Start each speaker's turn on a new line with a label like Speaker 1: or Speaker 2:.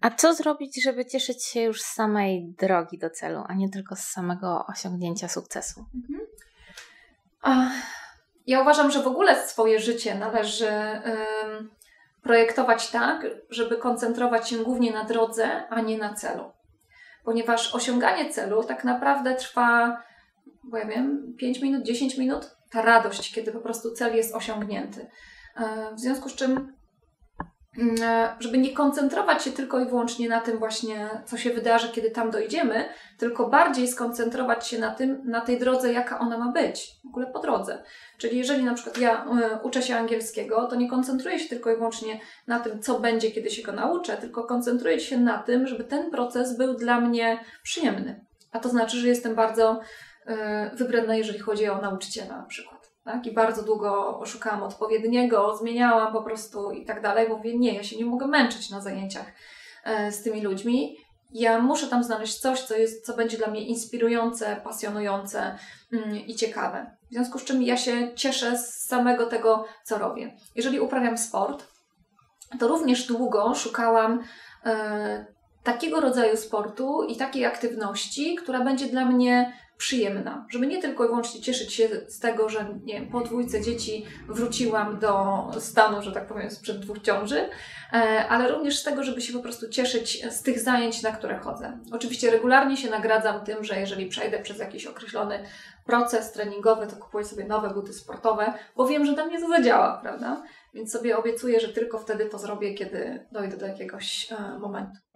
Speaker 1: A co zrobić, żeby cieszyć się już z samej drogi do celu, a nie tylko z samego osiągnięcia sukcesu? Mhm.
Speaker 2: Ja uważam, że w ogóle swoje życie należy projektować tak, żeby koncentrować się głównie na drodze, a nie na celu. Ponieważ osiąganie celu tak naprawdę trwa, bo ja wiem, 5 minut, 10 minut. Ta radość, kiedy po prostu cel jest osiągnięty. E, w związku z czym żeby nie koncentrować się tylko i wyłącznie na tym właśnie, co się wydarzy, kiedy tam dojdziemy, tylko bardziej skoncentrować się na tym, na tej drodze, jaka ona ma być, w ogóle po drodze. Czyli jeżeli na przykład ja e, uczę się angielskiego, to nie koncentruję się tylko i wyłącznie na tym, co będzie, kiedy się go nauczę, tylko koncentruję się na tym, żeby ten proces był dla mnie przyjemny. A to znaczy, że jestem bardzo e, wybredna, jeżeli chodzi o nauczyciela na przykład tak? I bardzo długo szukałam odpowiedniego, zmieniałam po prostu i tak dalej. Mówię, nie, ja się nie mogę męczyć na zajęciach e, z tymi ludźmi. Ja muszę tam znaleźć coś, co, jest, co będzie dla mnie inspirujące, pasjonujące mm, i ciekawe. W związku z czym ja się cieszę z samego tego, co robię. Jeżeli uprawiam sport, to również długo szukałam e, takiego rodzaju sportu i takiej aktywności, która będzie dla mnie przyjemna, żeby nie tylko i wyłącznie cieszyć się z tego, że nie wiem, po dwójce dzieci wróciłam do stanu, że tak powiem, sprzed dwóch ciąży, e, ale również z tego, żeby się po prostu cieszyć z tych zajęć, na które chodzę. Oczywiście regularnie się nagradzam tym, że jeżeli przejdę przez jakiś określony proces treningowy, to kupuję sobie nowe buty sportowe, bo wiem, że tam mnie to zadziała, prawda? Więc sobie obiecuję, że tylko wtedy to zrobię, kiedy dojdę do jakiegoś e, momentu.